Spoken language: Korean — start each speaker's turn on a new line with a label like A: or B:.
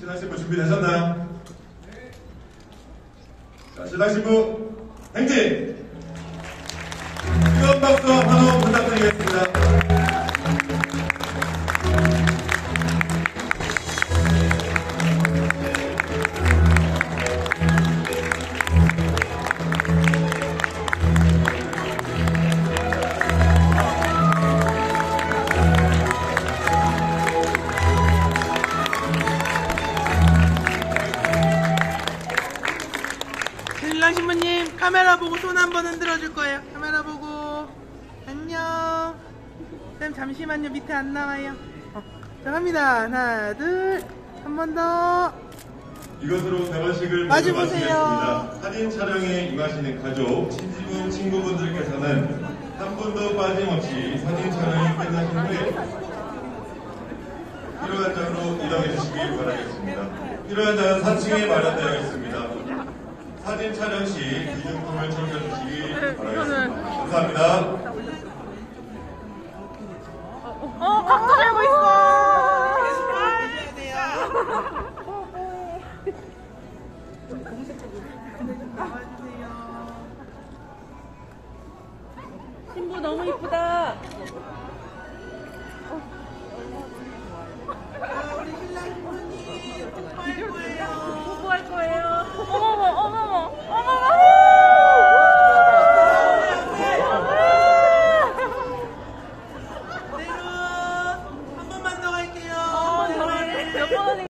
A: 신랑 신부 준비되셨나요? 자, 신랑 신부 행진! 뜨거운 박수와 환호 부탁드리겠습니다.
B: 신랑 신부님 카메라 보고 손 한번 흔들어 줄 거예요. 카메라 보고 안녕. 쌤 잠시만요 밑에 안 나와요. 어, 자 갑니다. 하나 둘 한 번 더.
A: 이것으로 결혼식을
B: 마주 보세요.
A: 사진 촬영에 임하시는 가족, 친지분, 친구분들께서는 한 분도 빠짐없이 사진 촬영이 끝나신 후에 필요한 장으로 이동해 주시길 바라겠습니다. 필요한 장은 4층에 마련되어 있습니다. 사진 촬영 시 기증품을 챙겨주시길 바라겠습니다. 감사합니다.
C: 어, 각도 되고 있어.
B: 해야 돼요. 나와주세요.
C: 신부 너무 이쁘다.